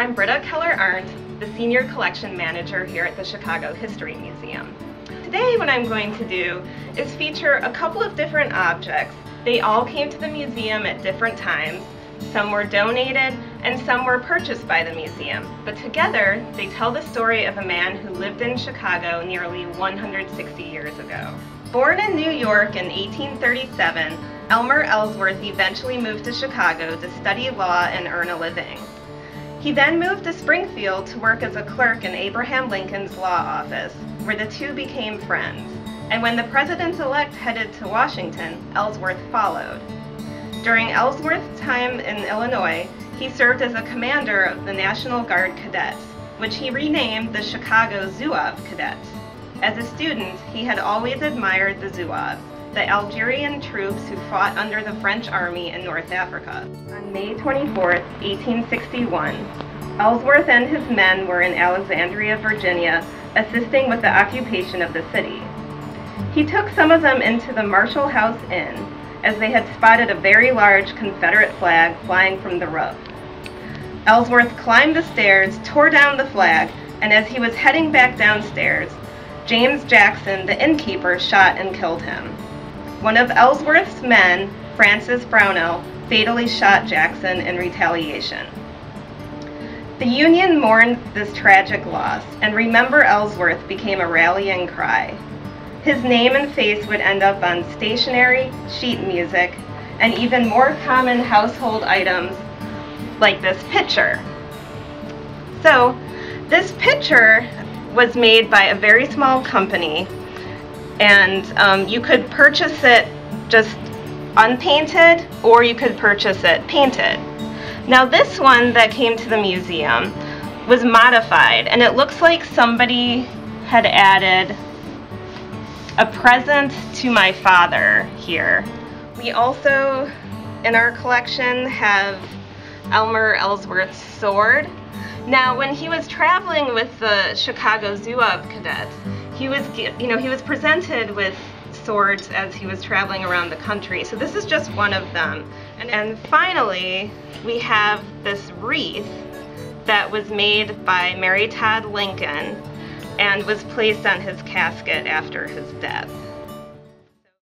I'm Britta Keller-Arendt, the Senior Collection Manager here at the Chicago History Museum. Today what I'm going to do is feature a couple of different objects. They all came to the museum at different times. Some were donated and some were purchased by the museum. But together, they tell the story of a man who lived in Chicago nearly 160 years ago. Born in New York in 1837, Elmer Ellsworth eventually moved to Chicago to study law and earn a living. He then moved to Springfield to work as a clerk in Abraham Lincoln's law office, where the two became friends. And when the president-elect headed to Washington, Ellsworth followed. During Ellsworth's time in Illinois, he served as a commander of the National Guard Cadets, which he renamed the Chicago Zouave Cadets. As a student, he had always admired the Zouaves, the Algerian troops who fought under the French army in North Africa. On May 24, 1861, Ellsworth and his men were in Alexandria, Virginia, assisting with the occupation of the city. He took some of them into the Marshall House Inn, as they had spotted a very large Confederate flag flying from the roof. Ellsworth climbed the stairs, tore down the flag, and as he was heading back downstairs, James Jackson, the innkeeper, shot and killed him. One of Ellsworth's men, Francis Brownell, fatally shot Jackson in retaliation. The Union mourned this tragic loss, and Remember Ellsworth became a rallying cry. His name and face would end up on stationery, sheet music, and even more common household items like this pitcher. So, this pitcher was made by a very small company and um, you could purchase it just unpainted or you could purchase it painted. Now this one that came to the museum was modified and it looks like somebody had added a present to my father here. We also in our collection have Elmer Ellsworth's sword. Now when he was traveling with the Chicago Zouave cadets, he was, you know, he was presented with swords as he was traveling around the country. So this is just one of them. And, and finally, we have this wreath that was made by Mary Todd Lincoln and was placed on his casket after his death.